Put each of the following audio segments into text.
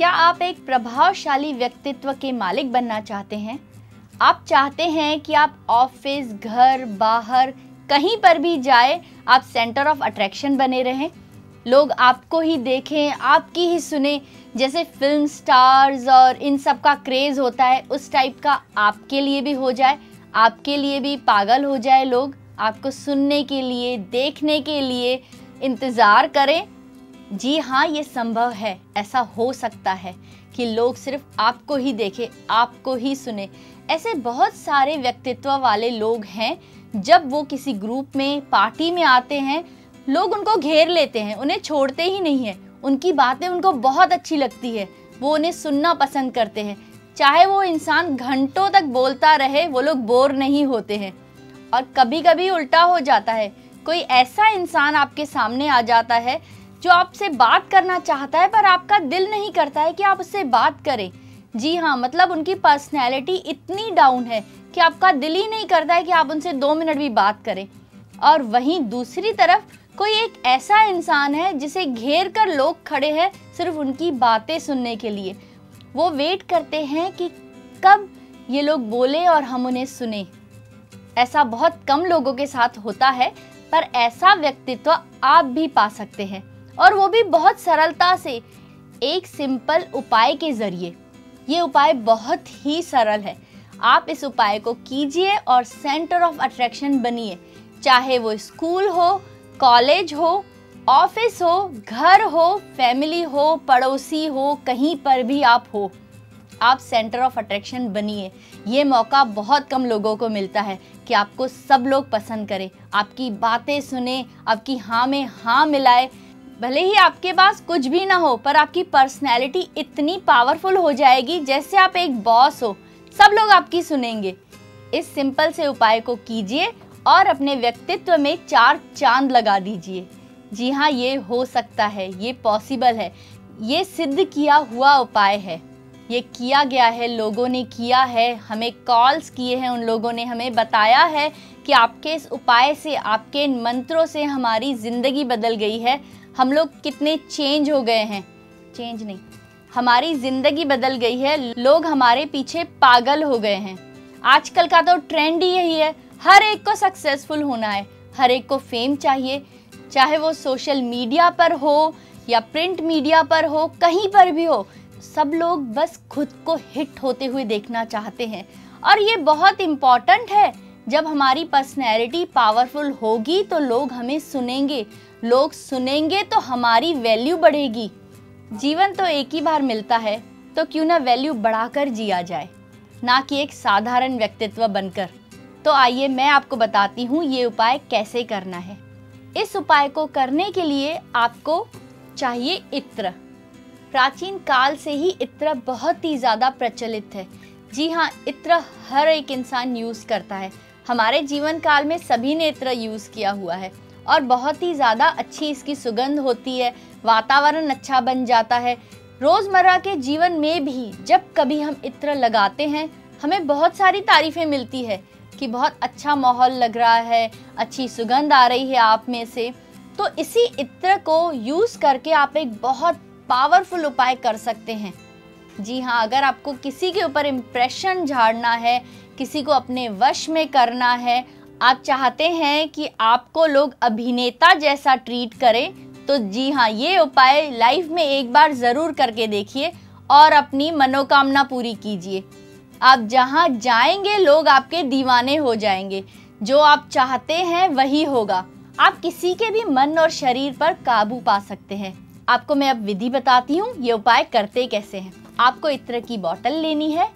क्या आप एक प्रभावशाली व्यक्तित्व के मालिक बनना चाहते हैं? आप चाहते हैं कि आप ऑफ़िस, घर, बाहर, कहीं पर भी जाए, आप सेंटर ऑफ़ अट्रैक्शन बने रहें। लोग आपको ही देखें, आपकी ही सुने। जैसे फ़िल्म स्टार्स और इन सब का क्रेज़ होता है, उस टाइप का आपके लिए भी हो जाए, आपके लिए भी पागल हो जाए लोग। आपको सुनने के लिए, देखने के लिए इंतज़ार करें। जी हाँ ये संभव है, ऐसा हो सकता है कि लोग सिर्फ़ आपको ही देखें, आपको ही सुने। ऐसे बहुत सारे व्यक्तित्व वाले लोग हैं, जब वो किसी ग्रुप में, पार्टी में आते हैं, लोग उनको घेर लेते हैं, उन्हें छोड़ते ही नहीं है। उनकी बातें उनको बहुत अच्छी लगती है, वो उन्हें सुनना पसंद करते हैं। चाहे वो इंसान घंटों तक बोलता रहे, वो लोग बोर नहीं होते हैं। और कभी कभी उल्टा हो जाता है, कोई ऐसा इंसान आपके सामने आ जाता है जो आपसे बात करना चाहता है, पर आपका दिल नहीं करता है कि आप उससे बात करें। जी हाँ मतलब उनकी पर्सनैलिटी इतनी डाउन है कि आपका दिल ही नहीं करता है कि आप उनसे दो मिनट भी बात करें। और वहीं दूसरी तरफ़, कोई एक ऐसा इंसान है जिसे घेर कर लोग खड़े हैं सिर्फ़ उनकी बातें सुनने के लिए। वो वेट करते हैं कि कब ये लोग बोले और हम उन्हें सुने। ऐसा बहुत कम लोगों के साथ होता है, पर ऐसा व्यक्तित्व आप भी पा सकते हैं। और वो भी बहुत सरलता से, एक सिंपल उपाय के ज़रिए। ये उपाय बहुत ही सरल है। आप इस उपाय को कीजिए और सेंटर ऑफ़ अट्रैक्शन बनिए। चाहे वो स्कूल हो कॉलेज हो ऑफ़िस हो, घर हो फैमिली हो, पड़ोसी हो, कहीं पर भी आप हो, आप सेंटर ऑफ़ अट्रैक्शन बनिए। ये मौका बहुत कम लोगों को मिलता है कि आपको सब लोग पसंद करें, आपकी बातें सुने, आपकी हाँ में हाँ मिलाए। भले ही आपके पास कुछ भी ना हो, पर आपकी पर्सनैलिटी इतनी पावरफुल हो जाएगी जैसे आप एक बॉस हो। सब लोग आपकी सुनेंगे। इस सिंपल से उपाय को कीजिए और अपने व्यक्तित्व में चार चाँद लगा दीजिए। जी हाँ ये हो सकता है, ये पॉसिबल है। ये सिद्ध किया हुआ उपाय है। ये किया गया है, लोगों ने किया है, हमें कॉल्स किए हैं, उन लोगों ने हमें बताया है कि आपके इस उपाय से, आपके इन मंत्रों से हमारी ज़िंदगी बदल गई है। हम लोग कितने चेंज हो गए हैं। चेंज नहीं। हमारी ज़िंदगी बदल गई है। लोग हमारे पीछे पागल हो गए हैं। आजकल का तो ट्रेंड ही यही है। हर एक को सक्सेसफुल होना है। हर एक को फेम चाहिए। चाहे वो सोशल मीडिया पर हो या प्रिंट मीडिया पर हो, कहीं पर भी हो, सब लोग बस खुद को हिट होते हुए देखना चाहते हैं। और ये बहुत इंपॉर्टेंट है। जब हमारी पर्सनैलिटी पावरफुल होगी तो लोग हमें सुनेंगे। लोग सुनेंगे तो हमारी वैल्यू बढ़ेगी। जीवन तो एक ही बार मिलता है तो क्यों ना वैल्यू बढ़ाकर जिया जाए? ना कि एक साधारण व्यक्तित्व बनकर। तो आइए मैं आपको बताती हूँ ये उपाय कैसे करना है। इस उपाय को करने के लिए आपको चाहिए इत्र। प्राचीन काल से ही इत्र बहुत ही ज़्यादा प्रचलित है। जी हाँ इत्र हर एक इंसान यूज़ करता है। हमारे जीवन काल में सभी ने इत्र यूज़ किया हुआ है। और बहुत ही ज़्यादा अच्छी इसकी सुगंध होती है, वातावरण अच्छा बन जाता है। रोज़मर्रा के जीवन में भी जब कभी हम इत्र लगाते हैं, हमें बहुत सारी तारीफ़ें मिलती है कि बहुत अच्छा माहौल लग रहा है, अच्छी सुगंध आ रही है आप में से। तो इसी इत्र को यूज़ करके आप एक बहुत पावरफुल उपाय कर सकते हैं। जी हाँ अगर आपको किसी के ऊपर इम्प्रेशन झाड़ना है, किसी को अपने वश में करना है आप चाहते हैं कि आपको लोग अभिनेता जैसा ट्रीट करें तो जी हाँ ये उपाय लाइफ में एक बार ज़रूर करके देखिए और अपनी मनोकामना पूरी कीजिए। आप जहाँ जाएँगे, लोग आपके दीवाने हो जाएँगे। जो आप चाहते हैं, वही होगा। आप किसी के भी मन और शरीर पर काबू पा सकते हैं। आपको मैं अब विधि बताती हूँ, ये उपाय करते कैसे हैं। आपको इत्र की बोतल लेनी है,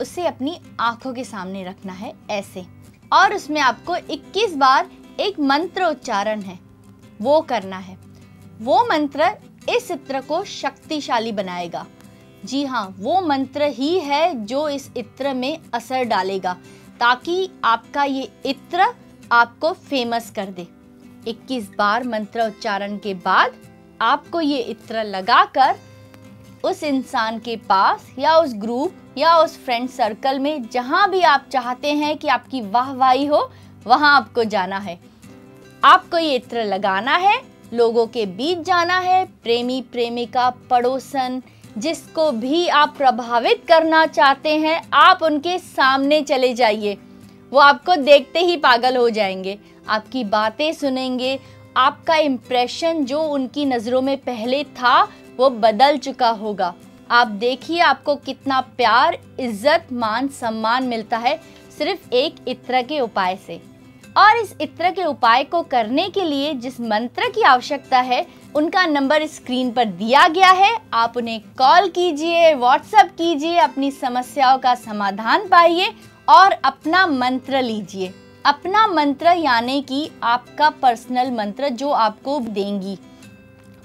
उसे अपनी आँखों के सामने रखना है, ऐसे। और उसमें आपको 21 बार एक मंत्र उच्चारण है। वो करना है। वो मंत्र इस इत्र को शक्तिशाली बनाएगा। जी हाँ वो मंत्र ही है जो इस इत्र में असर डालेगा, ताकि आपका ये इत्र आपको फ़ेमस कर दे। 21 बार मंत्र उच्चारण के बाद आपको ये इत्र लगाकर उस इंसान के पास या उस ग्रुप या उस फ्रेंड सर्कल में जहाँ भी आप चाहते हैं कि आपकी वाहवाही हो, वहाँ आपको जाना है। आपको ये इत्र लगाना है, लोगों के बीच जाना है, प्रेमी प्रेमिका, पड़ोसन, जिसको भी आप प्रभावित करना चाहते हैं, आप उनके सामने चले जाइए। वो आपको देखते ही पागल हो जाएँगे, आपकी बातें सुनेंगे, आपका इम्प्रेशन जो उनकी नज़रों में पहले था, वो बदल चुका होगा। आप देखिए आपको कितना प्यार, इज़्ज़त, मान, सम्मान मिलता है सिर्फ़ एक इत्र के उपाय से। और इस इत्र के उपाय को करने के लिए जिस मंत्र की आवश्यकता है, उनका नंबर स्क्रीन पर दिया गया है। आप उन्हें कॉल कीजिए, व्हाट्सएप कीजिए, अपनी समस्याओं का समाधान पाइए और अपना मंत्र लीजिए। अपना मंत्र यानी कि आपका पर्सनल मंत्र जो आपको देंगी।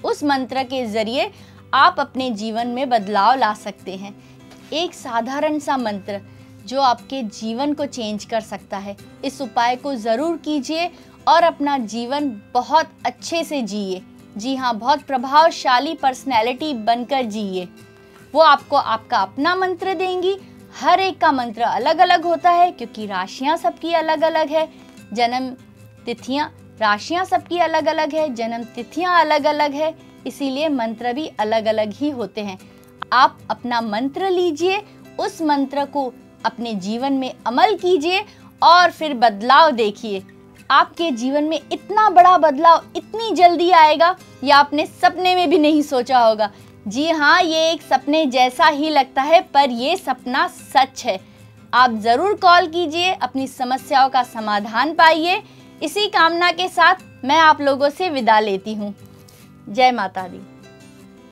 उस मंत्र के ज़रिए आप अपने जीवन में बदलाव ला सकते हैं। एक साधारण सा मंत्र जो आपके जीवन को चेंज कर सकता है। इस उपाय को ज़रूर कीजिए और अपना जीवन बहुत अच्छे से जिए। जी हाँ बहुत प्रभावशाली पर्सनैलिटी बनकर जिए। वो आपको आपका अपना मंत्र देंगी। हर एक का मंत्र अलग अलग होता है क्योंकि राशियाँ सबकी अलग अलग है। जन्म तिथियाँ, राशियाँ सबकी अलग अलग है। जन्म तिथियाँ अलग अलग है। इसीलिए मंत्र भी अलग अलग ही होते हैं। आप अपना मंत्र लीजिए, उस मंत्र को अपने जीवन में अमल कीजिए और फिर बदलाव देखिए। आपके जीवन में इतना बड़ा बदलाव इतनी जल्दी आएगा, या आपने सपने में भी नहीं सोचा होगा। जी हाँ ये एक सपने जैसा ही लगता है, पर ये सपना सच है। आप ज़रूर कॉल कीजिए, अपनी समस्याओं का समाधान पाइए। इसी कामना के साथ मैं आप लोगों से विदा लेती हूँ। जय माता दी।